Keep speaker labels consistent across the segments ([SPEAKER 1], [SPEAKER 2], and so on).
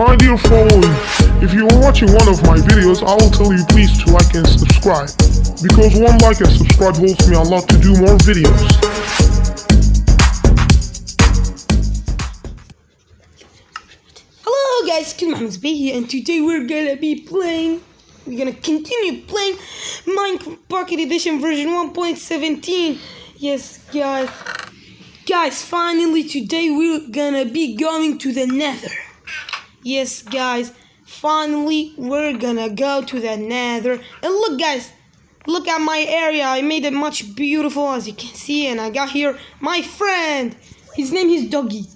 [SPEAKER 1] My dear following, if you are watching one of my videos, I will tell you please to like and subscribe. Because one like and subscribe helps me a lot to do more videos.
[SPEAKER 2] Hello guys, Kid Mohammed B here and today we're gonna be playing we're gonna continue playing Minecraft Pocket Edition version 1.17 Yes guys. Guys finally today we're gonna be going to the nether Yes guys finally we're gonna go to the nether And look guys Look at my area I made it much beautiful as you can see and I got here my friend His name is Doggy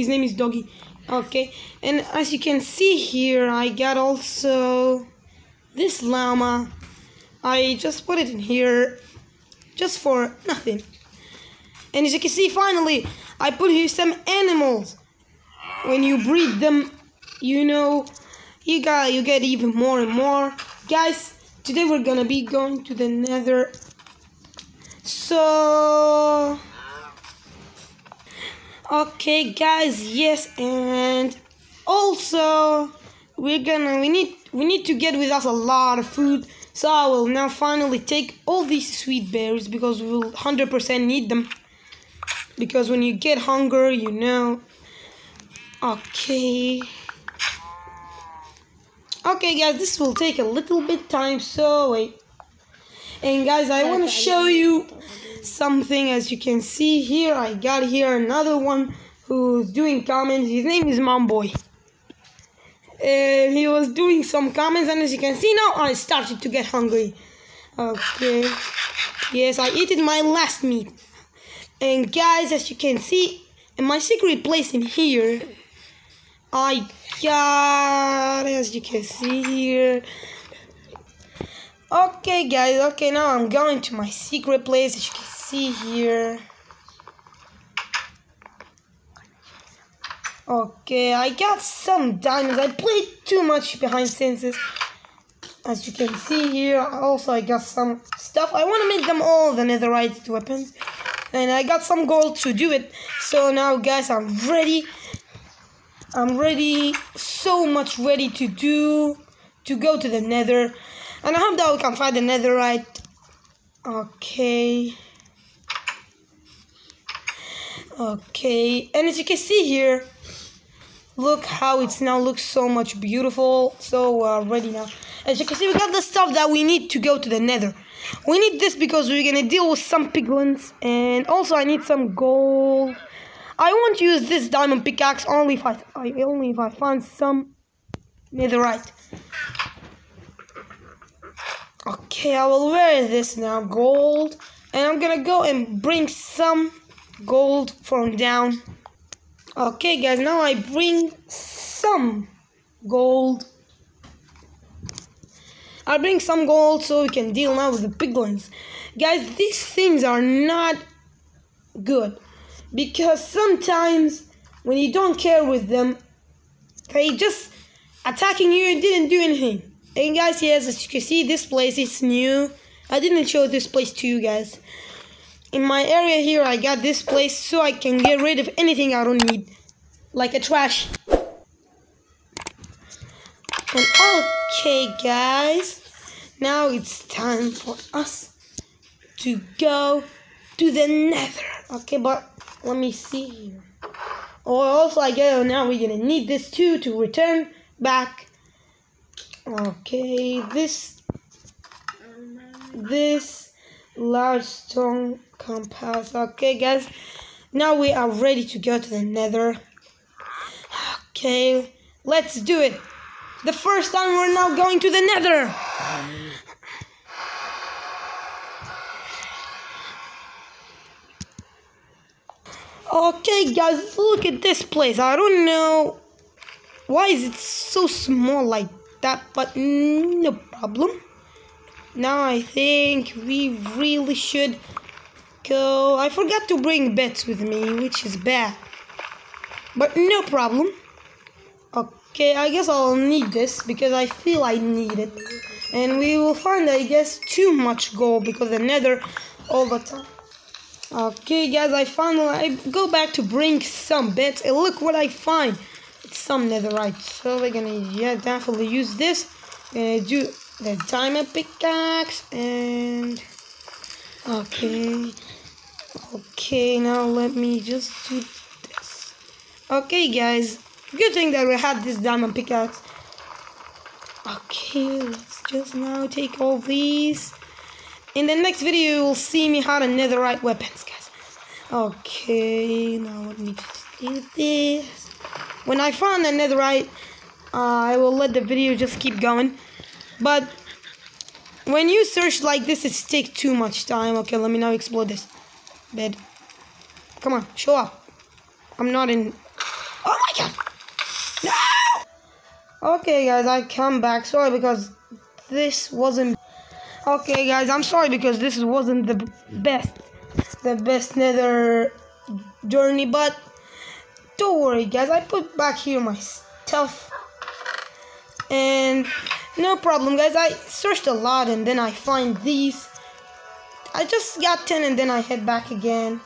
[SPEAKER 2] his name is Doggy. Okay, and as you can see here, I got also this llama. I just put it in here just for nothing. And as you can see, finally, I put here some animals. When you breed them, you know, you got you get even more and more. Guys, today we're gonna be going to the nether. So Okay, guys, yes, and also we're gonna we need we need to get with us a lot of food. So I will now finally take all these sweet berries because we will hundred percent need them. Because when you get hunger, you know. Okay. Okay, guys, this will take a little bit time. So wait. And guys, I want to show you something as you can see here i got here another one who's doing comments his name is momboy and he was doing some comments and as you can see now i started to get hungry okay yes i eaten my last meat and guys as you can see in my secret place in here i got as you can see here Okay, guys. Okay, now I'm going to my secret place. As you can see here. Okay, I got some diamonds. I played too much behind senses. As you can see here, also I got some stuff. I want to make them all the netherite weapons. And I got some gold to do it. So now, guys, I'm ready. I'm ready, so much ready to do, to go to the nether. And I hope that we can find the netherite. Okay. Okay. And as you can see here, look how it's now looks so much beautiful. So uh, ready now. As you can see, we got the stuff that we need to go to the nether. We need this because we're gonna deal with some piglins. And also I need some gold. I won't use this diamond pickaxe only if I, I only if I find some netherite. Okay, I will wear this now, gold. And I'm gonna go and bring some gold from down. Okay, guys, now I bring some gold. I bring some gold so we can deal now with the piglins. Guys, these things are not good. Because sometimes when you don't care with them, they just attacking you and didn't do anything. And guys, yes, as you can see, this place is new. I didn't show this place to you guys. In my area here, I got this place so I can get rid of anything I don't need. Like a trash. And okay, guys. Now it's time for us to go to the nether. Okay, but let me see. Oh, also, I guess now we're gonna need this too to return back Okay, this this lodestone compass. Okay, guys, now we are ready to go to the Nether. Okay, let's do it. The first time we're now going to the Nether. Okay, guys, look at this place. I don't know why is it so small like that but no problem. Now I think we really should go. I forgot to bring beds with me which is bad. But no problem. Okay I guess I'll need this because I feel I need it. And we will find I guess too much gold because the nether all the time okay guys I finally I go back to bring some beds and look what I find it's some netherite. So we're gonna yeah definitely use this. Gonna do the diamond pickaxe and okay. Okay, now let me just do this. Okay guys, good thing that we had this diamond pickaxe. Okay, let's just now take all these. In the next video, you will see me how to netherite weapons, guys. Okay, now let me just do this. When I find the netherite, uh, I will let the video just keep going. But when you search like this, it takes too much time. Okay, let me now explore this bed. Come on, show up. I'm not in. Oh my god! No! Okay, guys, I come back. Sorry because this wasn't. Okay, guys, I'm sorry because this wasn't the best, the best Nether journey, but don't worry, guys. I put back here my stuff, and no problem, guys. I searched a lot, and then I find these. I just got 10 and then I head back again.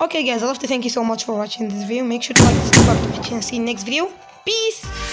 [SPEAKER 2] Okay guys, I'd love to thank you so much for watching this video. Make sure to like, subscribe to my channel. See you next video. Peace!